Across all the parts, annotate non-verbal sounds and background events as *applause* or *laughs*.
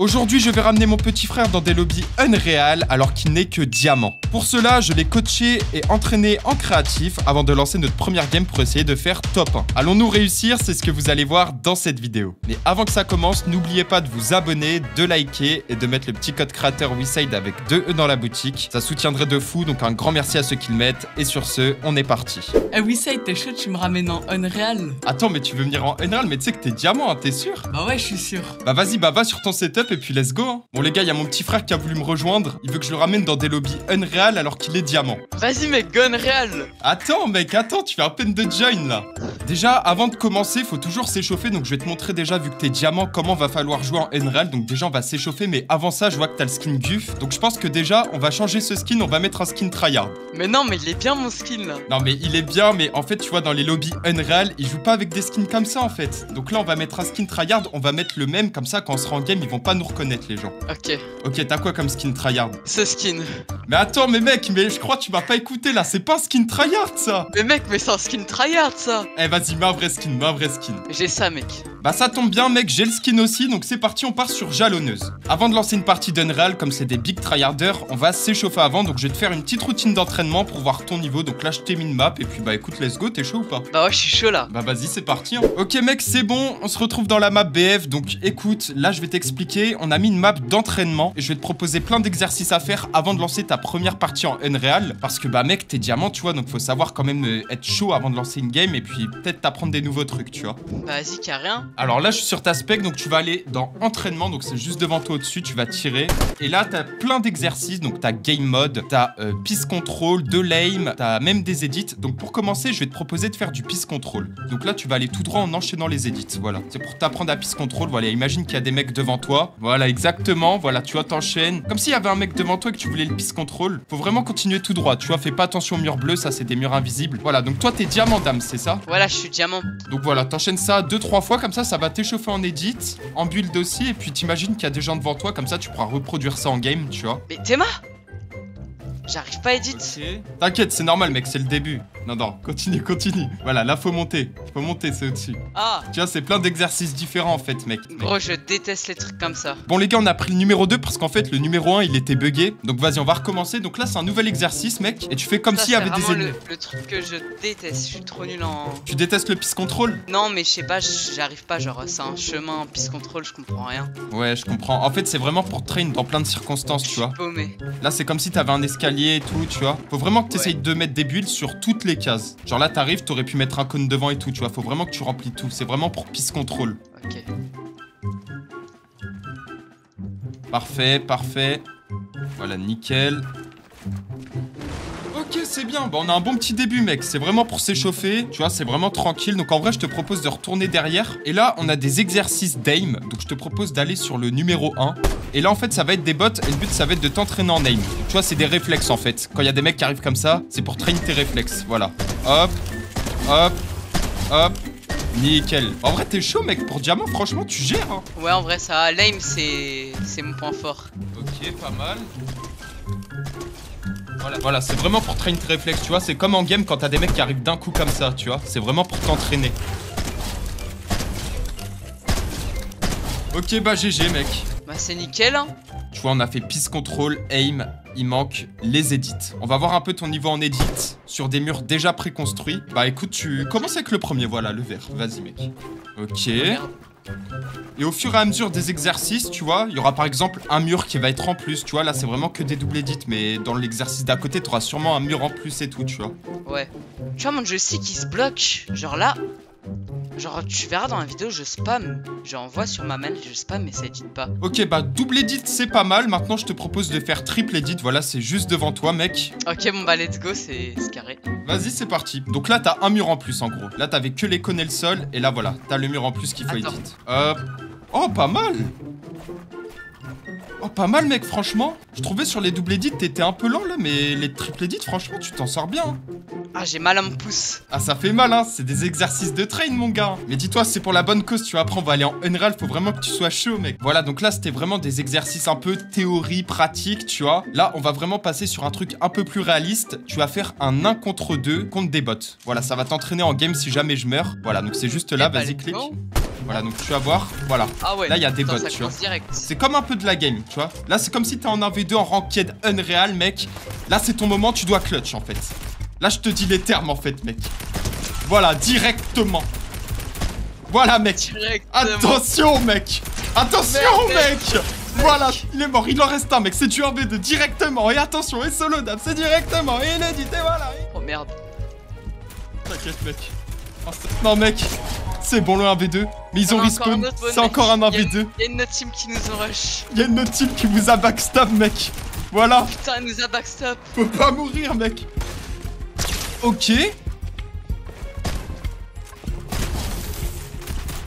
Aujourd'hui, je vais ramener mon petit frère dans des lobbies Unreal alors qu'il n'est que diamant. Pour cela, je l'ai coaché et entraîné en créatif avant de lancer notre première game pour essayer de faire top 1. Allons-nous réussir? C'est ce que vous allez voir dans cette vidéo. Mais avant que ça commence, n'oubliez pas de vous abonner, de liker et de mettre le petit code créateur WeSide avec 2 E dans la boutique. Ça soutiendrait de fou, donc un grand merci à ceux qui le mettent. Et sur ce, on est parti. Eh ça, t'es chaud, tu me ramènes en Unreal Attends, mais tu veux venir en Unreal, mais tu sais que t'es diamant, hein, t'es sûr? Bah ouais, je suis sûr. Bah vas-y, bah va sur ton setup et puis let's go. hein. Bon les gars, il y a mon petit frère qui a voulu me rejoindre. Il veut que je le ramène dans des lobbies Unreal alors qu'il est diamant. Vas-y mec, gun réel Attends mec, attends, tu fais à peine de join là. Déjà, avant de commencer, faut toujours s'échauffer. Donc je vais te montrer déjà, vu que t'es diamant, comment va falloir jouer en Unreal. Donc déjà, on va s'échauffer. Mais avant ça, je vois que t'as le skin Guf. Donc je pense que déjà, on va changer ce skin. On va mettre un skin tryhard. Mais non, mais il est bien mon skin là Non mais il est bien, mais en fait, tu vois, dans les lobbies Unreal, ils jouent pas avec des skins comme ça en fait. Donc là, on va mettre un skin tryhard. On va mettre le même, comme ça, quand on sera en game, ils vont pas nous reconnaître les gens. Ok, Ok, t'as quoi comme skin tryhard? Ce skin. Mais attends, mais mec, mais je crois que tu m'as pas écouté là, c'est pas un skin tryhard ça Mais mec, mais c'est un skin tryhard ça Eh vas-y, mets un vrai skin, mets un vrai skin. J'ai ça mec. Bah ça tombe bien mec, j'ai le skin aussi, donc c'est parti, on part sur jalonneuse. Avant de lancer une partie d'Unreal, comme c'est des big tryharders, on va s'échauffer avant, donc je vais te faire une petite routine d'entraînement pour voir ton niveau. Donc là, je t'ai mis une map, et puis bah écoute, let's go, t'es chaud ou pas? Bah ouais, je suis chaud là. bah vas-y, c'est parti. hein. Ok mec, c'est bon, on se retrouve dans la map BF. Donc écoute, là je vais t'expliquer. On a mis une map d'entraînement et je vais te proposer plein d'exercices à faire avant de lancer ta première partie en Unreal. Parce que bah mec, t'es diamant, tu vois, donc faut savoir quand même euh, être chaud avant de lancer une game et puis peut-être t'apprendre des nouveaux trucs, tu vois. Bah vas-y, carré. Alors là, je suis sur ta spec, donc tu vas aller dans entraînement, donc c'est juste devant toi au-dessus, tu vas tirer. Et là, t'as plein d'exercices, donc t'as game mode, t'as euh, peace control, de l'aim, t'as même des edits. Donc pour commencer, je vais te proposer de faire du peace control. Donc là, tu vas aller tout droit en enchaînant les edits, voilà. C'est pour t'apprendre à peace control, voilà. Imagine qu'il y a des mecs devant toi, voilà, exactement, voilà, tu vois, t'enchaînes. Comme s'il y avait un mec devant toi et que tu voulais le peace control. Faut vraiment continuer tout droit, tu vois, fais pas attention aux murs bleus, ça c'est des murs invisibles. Voilà, donc toi, t'es diamant dame, c'est ça? Voilà, je suis diamant. donc voilà, t'enchaînes ça deux trois fois, comme ça, ça va t'échauffer en edit, en build aussi, et puis t'imagines qu'il y a des gens devant toi, comme ça tu pourras reproduire ça en game, tu vois. Mais Théma J'arrive pas à edit. T'inquiète, c'est normal mec, c'est le début. Non, non, continue, continue. Voilà, là faut monter. Faut monter, c'est au-dessus. Ah Tu vois, c'est plein d'exercices différents en fait, mec. Gros, je déteste les trucs comme ça. Bon les gars, on a pris le numéro 2 parce qu'en fait le numéro 1 il était buggé. Donc vas-y, on va recommencer. Donc là c'est un nouvel exercice mec. Et tu fais comme s'il y avait des ennemis. le, le truc que je déteste. Je suis trop nul en. Tu détestes le peace control? Non, mais je sais pas, j'arrive pas. Genre, c'est un chemin en piste control, je comprends rien. Ouais, je comprends. En fait, c'est vraiment pour train dans plein de circonstances, tu vois. paumé. Là, c'est comme si t'avais un escalier et tout, tu vois. Faut vraiment que t'essayes Ouais. de mettre des builds sur toutes les cases. Genre là, t'arrives, t'aurais pu mettre un cône devant et tout, tu vois. Faut vraiment que tu remplis tout. C'est vraiment pour peace control. Ok. Parfait, parfait. Voilà, nickel. Ok, c'est bien. Bon, on a un bon petit début, mec. C'est vraiment pour s'échauffer. Tu vois, c'est vraiment tranquille. Donc, en vrai, je te propose de retourner derrière. Et là, on a des exercices d'aim. Donc, je te propose d'aller sur le numéro 1. Et là, en fait, ça va être des bots. Et le but, ça va être de t'entraîner en aim. Tu vois, c'est des réflexes, en fait. Quand il y a des mecs qui arrivent comme ça, c'est pour traîner tes réflexes. Voilà. Hop, hop, hop. Nickel. En vrai, t'es chaud, mec. Pour diamant, franchement, tu gères. hein. Ouais, en vrai, ça, c'est c'est mon point fort. Ok, pas mal. Voilà, voilà c'est vraiment pour train tes réflexes, tu vois. C'est comme en game quand t'as des mecs qui arrivent d'un coup comme ça, tu vois. C'est vraiment pour t'entraîner. Ok, bah GG, mec. Bah, c'est nickel. Hein. Tu vois, on a fait peace control, aim, il manque les edits. On va voir un peu ton niveau en edit sur des murs déjà préconstruits. Bah écoute, tu commences avec le premier, voilà, le vert. Vas-y, mec. Ok. Et au fur et à mesure des exercices, tu vois, il y aura par exemple un mur qui va être en plus, tu vois, là c'est vraiment que des doubles edits, mais dans l'exercice d'à côté, tu auras sûrement un mur en plus et tout, tu vois. Ouais. Tu vois, mon jeu qui se bloque. Genre là. Genre, tu verras dans la vidéo, je spam. J'envoie sur ma mail, je spam, mais ça edit pas. Ok, bah double edit, c'est pas mal. Maintenant, je te propose de faire triple edit. Voilà, c'est juste devant toi, mec. Ok, bon, bah, let's go, c'est carré. Vas-y, c'est parti. Donc là, t'as un mur en plus, en gros. Là, t'avais que les et le sol. Et là, voilà, t'as le mur en plus qu'il faut Attends. edit. Hop. Oh, pas mal Oh, pas mal, mec, franchement. Je trouvais sur les double edits, t'étais un peu lent, là, mais les triple edits, franchement, tu t'en sors bien. hein. Ah, j'ai mal à mon pouce. Ah, ça fait mal, hein. C'est des exercices de train, mon gars. Mais dis-toi, c'est pour la bonne cause, tu vois. Après, on va aller en Unreal. Faut vraiment que tu sois chaud, mec. Voilà, donc là, c'était vraiment des exercices un peu théorie, pratique, tu vois. Là, on va vraiment passer sur un truc un peu plus réaliste. Tu vas faire un 1 contre 2 contre des bots. Voilà, ça va t'entraîner en game si jamais je meurs. Voilà, donc c'est juste là, Eh bah, vas-y, clique. Voilà, donc tu vas voir. Voilà. Ah ouais. Là, il y a des bots, tu vois. C'est comme un peu de la game, tu vois. Là, c'est comme si t'es en 1v2 en ranked Unreal, mec. Là, c'est ton moment, tu dois clutch, en fait. Là, je te dis les termes, en fait, mec. Voilà, directement. Voilà, mec. Attention, mec. Attention, mec. Voilà, il est mort. Il en reste un, mec. C'est du 1v2 directement. Et attention, et solo dab, c'est directement. Et il est dit, et voilà. Oh merde. T'inquiète, mec. Oh, non, mec. C'est bon, le 1v2. Mais ils ont On respawn. C'est encore un Il y a 1v2. une- Il y a une autre team qui nous rush. Il y a une autre team qui vous a backstab, mec. Voilà. Putain, elle nous a backstop. Faut pas mourir, mec. Ok.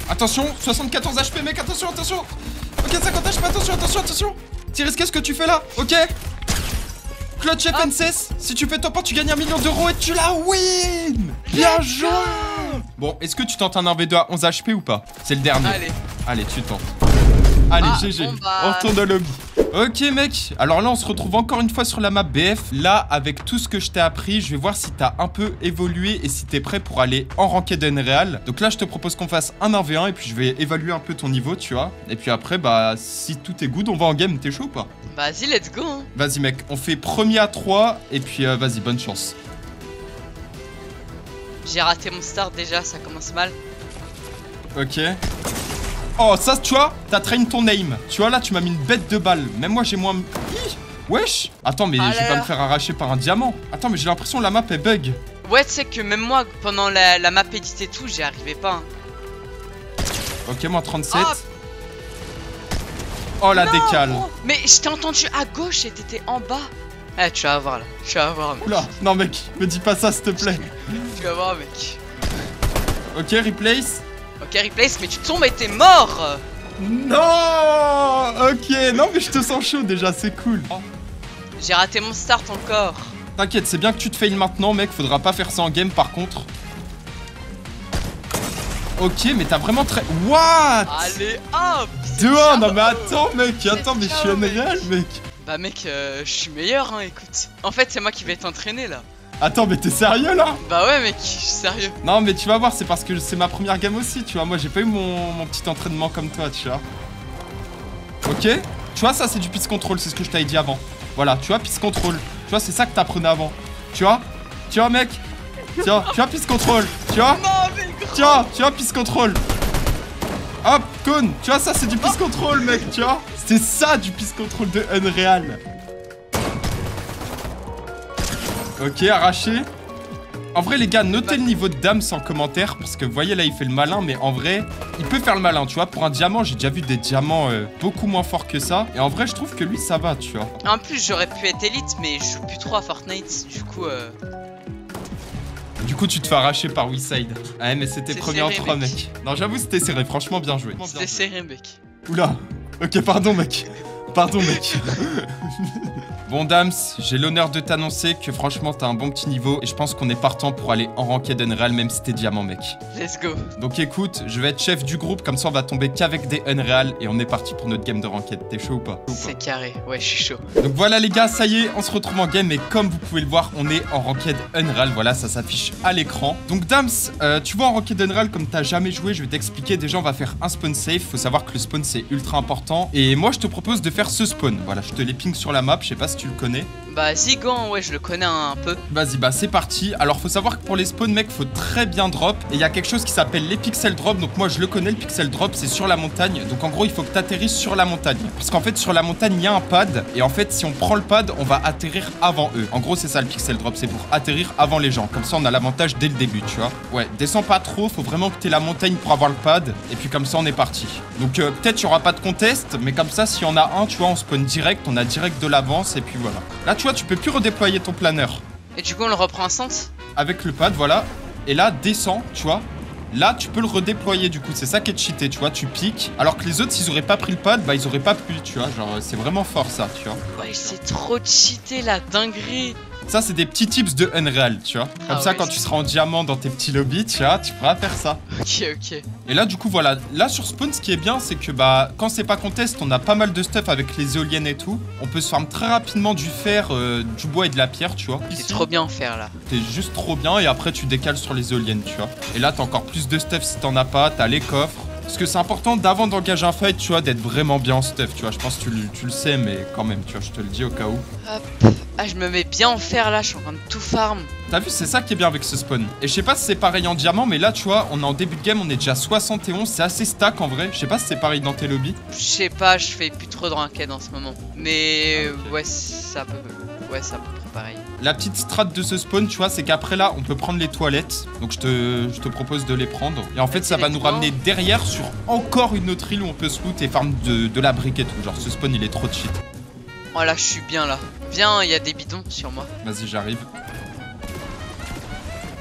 Attention, 74 HP, mec, attention, attention. Ok, 50 HP, attention, attention, attention. Tiris, qu'est-ce que tu fais là? Ok. Clutch Ah. FNCS, si tu fais top 1, tu gagnes un million d'euros et tu la win Bien joué Bon, est-ce que tu tentes un 1v2 à 11 HP ou pas C'est le dernier. Allez. Allez, tu tentes. Allez, Ah, GG. bon, bah. On retourne au lobby. Ok, mec. Alors là, on se retrouve encore une fois sur la map BF. Là, avec tout ce que je t'ai appris, je vais voir si t'as un peu évolué et si t'es prêt pour aller en ranked Unreal. Donc là, je te propose qu'on fasse un 1v1 et puis je vais évaluer un peu ton niveau, tu vois. Et puis après, bah, si tout est good, on va en game. T'es chaud ou pas Vas-y, let's go. hein. Vas-y, mec. On fait premier à 3 et puis euh, vas-y, bonne chance. J'ai raté mon start déjà, ça commence mal. Ok. Oh, ça, tu vois, t'as train ton aim. Tu vois, là, tu m'as mis une bête de balle. Même moi, j'ai moins. Wesh Attends, mais Ah je vais pas me faire arracher par un diamant. Attends, mais j'ai l'impression que la map est bug. Ouais, tu sais que même moi, pendant la, la map edit et tout, j'y arrivais pas. hein. Ok, moi 37. Ah. Oh, la Non, décale. Mais je t'ai entendu à gauche et t'étais en bas. Eh, tu vas voir là. Tu vas voir, mec. Oula, non, mec, me dis pas ça, s'il te plaît. Tu vas voir, mec. Ok, replace. Ok, replace, mais tu tombes et t'es mort. Non Ok, non, mais je te sens chaud déjà, c'est cool. J'ai raté mon start encore. T'inquiète, c'est bien que tu te failles maintenant, mec. Faudra pas faire ça en game par contre. Ok, mais t'as vraiment très. What? Allez, hop 2-1, non mais attends mec, attends mais je suis unreal mec Bah mec, euh, je suis meilleur, hein, écoute. En fait, c'est moi qui vais t'entraîner là. Attends mais t'es sérieux là? Bah ouais, mec, je suis sérieux. Non mais tu vas voir, c'est parce que c'est ma première game aussi, tu vois, moi j'ai pas eu mon, mon petit entraînement comme toi, tu vois. Ok? Tu vois, ça c'est du peace control, c'est ce que je t'avais dit avant. Voilà, tu vois, peace control. Tu vois, c'est ça que t'apprenais avant. Tu vois? Tu vois mec? Tiens, tu vois, peace control. Tu vois? Non, mais gros Tiens, tu vois, peace control. Hop, cône. Tu vois, ça c'est du peace control, mec, tu vois. C'est ça du peace control de Unreal. Ok, arraché. En vrai, les gars, notez le niveau de dame en commentaire. Parce que vous voyez, là, il fait le malin. Mais en vrai, il peut faire le malin, tu vois. Pour un diamant, j'ai déjà vu des diamants euh, beaucoup moins forts que ça. Et en vrai, je trouve que lui, ça va, tu vois. En plus, j'aurais pu être élite, mais je joue plus trop à Fortnite. Du coup, euh... Du coup, tu te fais arracher par WeSide. Ouais, mais c'était premier en serré, 3, mec. mec. Non, j'avoue, c'était serré. Franchement, bien joué. c'était serré, mec. Oula Ok, pardon mec. Pardon mec. *laughs* bon Dams, j'ai l'honneur de t'annoncer que franchement t'as un bon petit niveau et je pense qu'on est partant pour aller en ranked Unreal même si t'es diamant mec. Let's go. Donc écoute, je vais être chef du groupe, comme ça on va tomber qu'avec des Unreal et on est parti pour notre game de ranked. T'es chaud ou pas? C'est carré. Ouais, je suis chaud. donc voilà les gars, ça y est, on se retrouve en game et comme vous pouvez le voir, on est en Ranked Unreal, voilà, ça s'affiche à l'écran. Donc Dams, euh, tu vois en Ranked Unreal, comme t'as jamais joué, je vais t'expliquer, déjà on va faire un spawn safe, faut savoir que le spawn c'est ultra important. Et moi je te propose de faire ce spawn, voilà, je te les ping sur la map, je sais pas si tu le connais. Bah, Zigan, ouais, je le connais un peu. Vas-y, bah c'est parti. Alors faut savoir que pour les spawns, mec, faut très bien drop. Et il y a quelque chose qui s'appelle les pixel drop. Donc moi je le connais, le pixel drop, c'est sur la montagne. Donc en gros, il faut que t'atterrisses sur la montagne. Parce qu'en fait, sur la montagne, il y a un pad. Et en fait, si on prend le pad, on va atterrir avant eux. En gros, c'est ça le pixel drop, c'est pour atterrir avant les gens. Comme ça, on a l'avantage dès le début, tu vois. Ouais, descends pas trop, faut vraiment que t'aies la montagne pour avoir le pad. Et puis comme ça, on est parti. Donc euh, peut-être il y aura pas de contest, mais comme ça, s'il y en a un, tu vois, on spawn direct, on a direct de l'avance. Et puis voilà. Là, tu vois, tu peux plus redéployer ton planeur Et du coup, on le reprend ensemble avec le pad, voilà. Et là, descends, tu vois. Là, tu peux le redéployer du coup. C'est ça qui est cheaté, tu vois. Tu piques. Alors que les autres, s'ils auraient pas pris le pad, bah ils auraient pas pu, tu vois. Genre, c'est vraiment fort ça, tu vois. Ouais, c'est trop cheaté la dinguerie. Ça, c'est des petits tips de Unreal, tu vois. Comme Ah ça, ouais, quand tu seras en diamant dans tes petits lobbies, tu vois, tu pourras faire ça. Ok, ok. Et là, du coup, voilà. Là, sur Spawn, ce qui est bien, c'est que bah, quand c'est pas contest, on a pas mal de stuff avec les éoliennes et tout. On peut se farm très rapidement du fer, euh, du bois et de la pierre, tu vois. C'est trop bien en faire là. T'es juste trop bien et après tu décales sur les éoliennes, tu vois. Et là, t'as encore plus de stuff si t'en as pas. T'as les coffres, Parce que c'est important d'avant d'engager un fight, tu vois, d'être vraiment bien en stuff, tu vois. Je pense que tu, le- tu le sais, mais quand même, tu vois, je te le dis au cas où. Hop. Ah, je me mets bien en fer là, je suis en train de tout farm. T'as vu, c'est ça qui est bien avec ce spawn. Et je sais pas si c'est pareil en diamant, mais là, tu vois, on est en début de game, on est déjà 71, c'est assez stack en vrai. Je sais pas si c'est pareil dans tes lobbies. Je sais pas, je fais plus trop de ranked en ce moment. Mais Ah, ouais, ça peut. Ouais, ça peut être pareil. La petite strat de ce spawn, tu vois, c'est qu'après là, on peut prendre les toilettes. Donc je te, je te propose de les prendre. Et en fait, ça va nous ramener derrière sur encore une autre île où on peut se loot et farm de, de la brique et tout. Genre, ce spawn, il est trop cheat. Oh là, je suis bien là. Viens, il y a des bidons sur moi. Vas-y, j'arrive.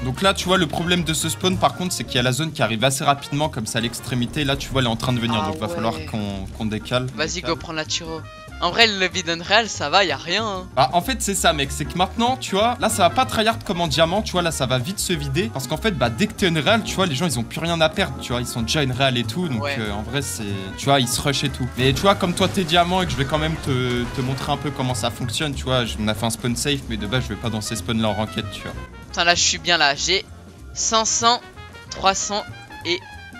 Donc là, tu vois, le problème de ce spawn, par contre, c'est qu'il y a la zone qui arrive assez rapidement, comme ça à l'extrémité. Là, tu vois, elle est en train de venir, Ah donc va falloir qu'on décale. Vas-y, go prendre la turo. En vrai, le lobby d'Unreal, ça va, y a rien. hein. Bah, en fait, c'est ça, mec. C'est que maintenant, tu vois, là, ça va pas tryhard comme en diamant, tu vois, là, ça va vite se vider. Parce qu'en fait, bah, dès que t'es Unreal, tu vois, les gens, ils ont plus rien à perdre, tu vois, ils sont déjà Unreal et tout. Donc, Ouais. euh, en vrai, c'est. Tu vois, ils se rush et tout. Mais tu vois, comme toi, t'es diamant et que je vais quand même te, te montrer un peu comment ça fonctionne, tu vois, on a fait un spawn safe, mais de base, je vais pas dans ces spawns là en ranked, tu vois. Putain, là, je suis bien là. J'ai 500, 300 et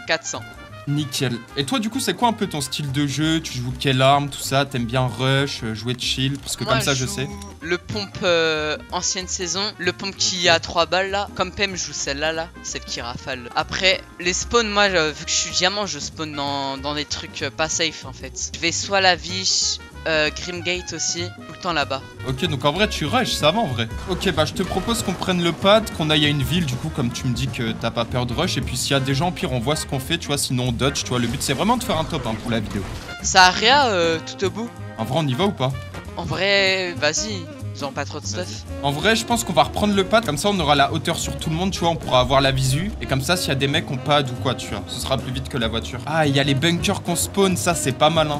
400. Nickel. Et toi, du coup, c'est quoi un peu ton style de jeu? Tu joues quelle arme, tout ça? T'aimes bien rush, euh, jouer chill? Parce que Moi, comme ça, je sais. Le pompe euh, ancienne saison, le pompe qui a 3 balles là. Comme Pem, je joue celle-là là, celle qui rafale. Après, les spawns, moi, vu que je suis diamant, je spawn dans, dans des trucs euh, pas safe en fait. Je vais soit la Viche, euh, Grimgate aussi, tout le temps là-bas. Ok, donc en vrai, tu rush, ça va en vrai. Ok, bah je te propose qu'on prenne le pad, qu'on aille à une ville, du coup, comme tu me dis que t'as pas peur de rush. Et puis s'il y a des gens, pire, on voit ce qu'on fait, tu vois, sinon on dodge, tu vois. Le but, c'est vraiment de faire un top hein, pour la vidéo. Ça a rien euh, tout au bout. En vrai, on y va ou pas? En vrai, vas-y, ils ont pas trop de stuff. En vrai, je pense qu'on va reprendre le pad, comme ça on aura la hauteur sur tout le monde, tu vois, on pourra avoir la visu. Et comme ça, s'il y a des mecs en pad ou quoi, tu vois, ce sera plus vite que la voiture. Ah, il y a les bunkers qu'on spawn, ça c'est pas malin.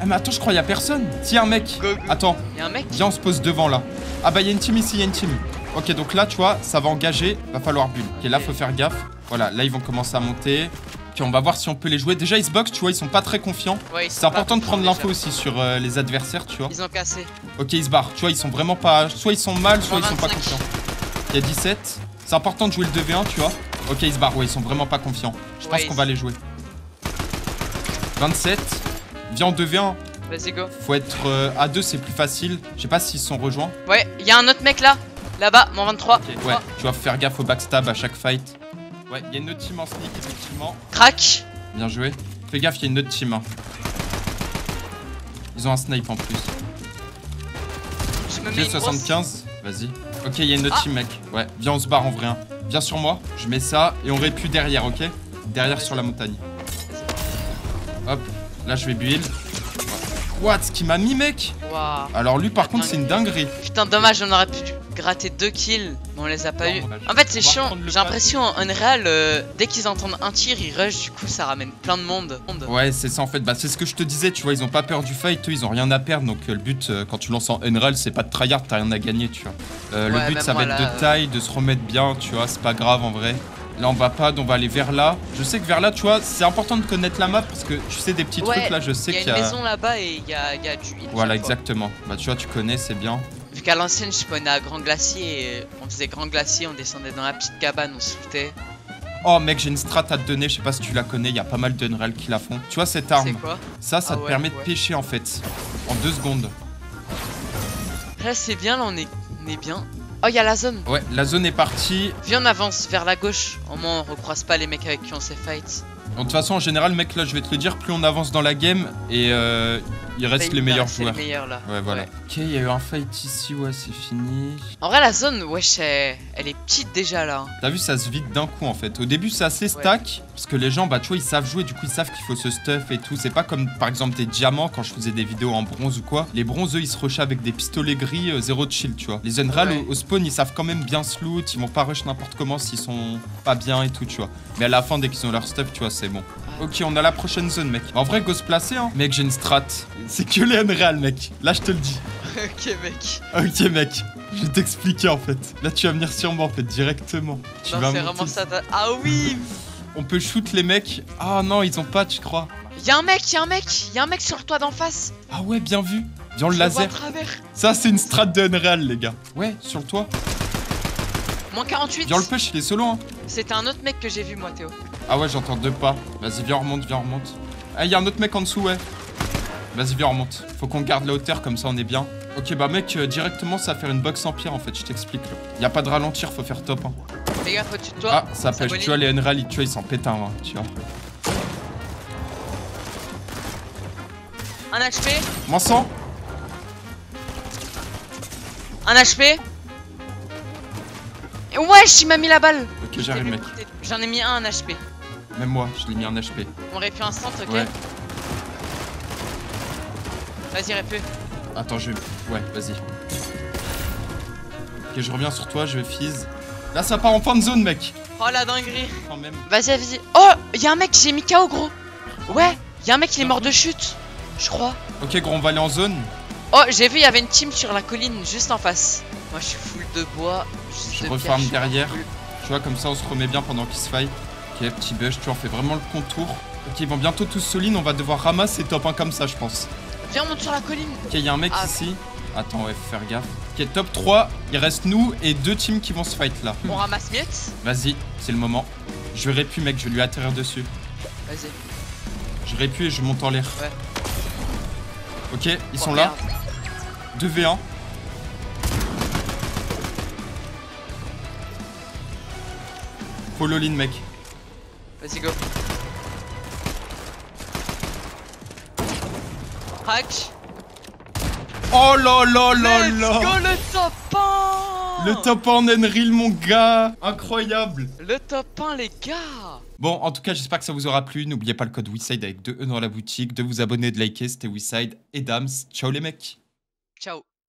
Ah, mais attends, je crois, il y a personne. Si, y un mec. Go. Attends, Y'a un mec viens, on se pose devant là. Ah, bah, il y a une team ici, il y a une team. Ok, donc là, tu vois, ça va engager, va falloir bulle. Ok, là, faut faire gaffe. Voilà, là, ils vont commencer à monter. Ok, on va voir si on peut les jouer. Déjà, ils se box, tu vois, ils sont pas très confiants. Ouais, C'est important de prendre l'info aussi sur euh, les adversaires, tu vois. Ils ont cassé. Ok, ils se barrent. Tu vois, ils sont vraiment pas. Soit ils sont mal, soit ils sont pas 25. confiants. Il y a 17. C'est important de jouer le 2v1, tu vois. Ok, ils se barrent. Ouais, ils sont vraiment pas confiants. Je pense Ouais, qu'on ils- va les jouer. 27. Viens en 2v1. Vas-y, go. Faut être euh, à 2, c'est plus facile. Je sais pas s'ils sont rejoints. Ouais, y'a un autre mec là. Là-bas, mon 23. Ok, Ouais, tu vas faire gaffe au backstab à chaque fight. Ouais, il y a une autre team en sneak, effectivement. Crac. Bien joué. Fais gaffe, il y a une autre team. hein. Ils ont un snipe en plus. Je me Ok, mets une grosse- 75, vas-y. Ok, il y a une autre Ah. team, mec. Ouais, viens, on se barre en vrai. hein. Viens sur moi, je mets ça et on répue derrière, ok? Derrière sur la montagne. Hop, là je vais build. What Ce qui m'a mis, mec? Alors lui, par contre, c'est une dinguerie. Putain, dommage, on aurait pu gratter deux kills, mais on les a pas Non, eu. En fait, c'est chiant. J'ai l'impression en Unreal, euh, dès qu'ils entendent un tir, ils rush. Du coup, ça ramène plein de monde. Ouais, c'est ça en fait. Bah, c'est ce que je te disais, tu vois, ils ont pas peur du fight, eux, ils ont rien à perdre. Donc, euh, le but, euh, quand tu lances en Unreal, c'est pas de tryhard, t'as rien à gagner, tu vois. Ouais, le but, ça va être de taille, de se remettre bien, tu vois, c'est pas grave en vrai. Là, on va pas, on va aller vers là. Je sais que vers là, tu vois, c'est important de connaître la map parce que tu sais des petits Ouais, trucs là, je sais Il y a qu'il une y a. maison là-bas et il y a, il y a du. il Voilà, exactement. Bah, tu vois, tu connais, c'est bien. Vu qu'à l'ancienne, je spawnais à Grand Glacier et on faisait Grand Glacier, on descendait dans la petite cabane, on se foutait. Oh, mec, j'ai une strat à te donner, je sais pas si tu la connais, il y a pas mal d'Unreal qui la font. Tu vois, cette arme, quoi? ça, ça Ah te ouais, permet de pêcher en fait. En deux secondes. Là, c'est bien, là, on est, on est bien. Oh, il y a la zone. Ouais, la zone est partie. Viens, on avance vers la gauche. Au moins, on recroise pas les mecs avec qui on s'est fight. De toute façon, en général, mec, là, je vais te le dire, plus on avance dans la game et euh, il reste les meilleurs joueurs. les meilleurs là. Ouais, voilà. Ouais. Ok, il y a eu un fight ici, ouais, c'est fini. En vrai, la zone, wesh, elle, elle est petite déjà là. T'as vu, ça se vide d'un coup en fait. Au début, c'est assez stack parce que les gens, bah, tu vois, ils savent jouer, du coup, ils savent qu'il faut ce stuff et tout. C'est pas comme par exemple des diamants quand je faisais des vidéos en bronze ou quoi. Les bronzes, eux, ils se rushaient avec des pistolets gris, euh, zéro de chill, tu vois. Les Unreal Ouais. au, au spawn, ils savent quand même bien se loot, ils vont pas rush n'importe comment s'ils sont pas bien et tout, tu vois. Mais à la fin, dès qu'ils ont leur stuff, tu vois, c'est bon. Ok, on a la prochaine zone, mec. En vrai, go se placer, hein. Mec, j'ai une strat. C'est que les Unreal, mec. Là, je te le dis. *laughs* ok, mec. Ok, mec. Je vais t'expliquer en fait. Là, tu vas venir sur moi en fait directement. Tu Non, c'est vraiment ça. Ah oui *laughs* On peut shoot les mecs. Ah non, ils ont pas, tu crois. Y'a un mec, y'a un mec, y'a un mec sur toi d'en face. Ah ouais, bien vu. Viens le le laser. travers. Ça, c'est une strat de Unreal, les gars. Ouais, sur le toit. Moins 48. Viens le push, il est solo. Hein. C'était un autre mec que j'ai vu, moi, Théo. Ah ouais, j'entends deux pas. Vas-y, viens, on remonte, viens, on remonte. Ah, y a un autre mec en dessous, ouais. Vas-y, viens, on remonte. Faut qu'on garde la hauteur, comme ça on est bien. Ok, bah mec, euh, directement, ça va faire une box en pierre, en fait, je t'explique. là. Y a pas de ralentir, faut faire top. Hein. Fais gaffe au-dessus de toi. Ah, ça pêche. Tu vois, les Unreal, tu vois, ils s'en pètent un, hein, tu vois. Un HP. M'en sens Un HP. Wesh, il m'a mis la balle. Ok, j'arrive, mec. J'en ai mis un, un HP. Même moi, je l'ai mis en HP. On répu instant, ok Ouais. Vas-y, répu. Attends, je vais. Ouais, vas-y. Ok, je reviens sur toi, je vais fizz. Là, ça part en fin de zone, mec. Oh la dinguerie. Quand même. Vas-y, vas-y. Oh, y'a un mec, j'ai mis KO, gros. Ouais, y'a un mec, il est mort de chute. Je crois. Ok, gros, on va aller en zone. Oh, j'ai vu, il y avait une team sur la colline juste en face. Moi, je suis full de bois. juste Je de refarme pierre, derrière. Tu vois, comme ça, on se remet bien pendant qu'ils se fight. Petit bush, tu vois, on fait vraiment le contour. Ok, ils vont bientôt tous solines, on va devoir ramasser top 1 comme ça, je pense. Viens, on monte sur la colline. Ok, il y a un mec Ah. ici. Attends, ouais, faut faire gaffe. Ok, top 3, il reste nous et deux teams qui vont se fight là. On ramasse miette. Vas-y, c'est le moment. Je répu, mec, je vais lui atterrir dessus. Vas-y. Je répu et je monte en l'air. Ouais. Ok, ils Oh, sont là. merde. 2v1. Follow lean, mec. Vas-y, go. Hack. Oh là là là Let's là go, le top 1 Le top 1 en Enreal, mon gars Incroyable Le top 1, les gars Bon, en tout cas, j'espère que ça vous aura plu. N'oubliez pas le code WeSide avec deux E dans la boutique, de vous abonner, de liker. C'était WeSide et Dams. Ciao les mecs Ciao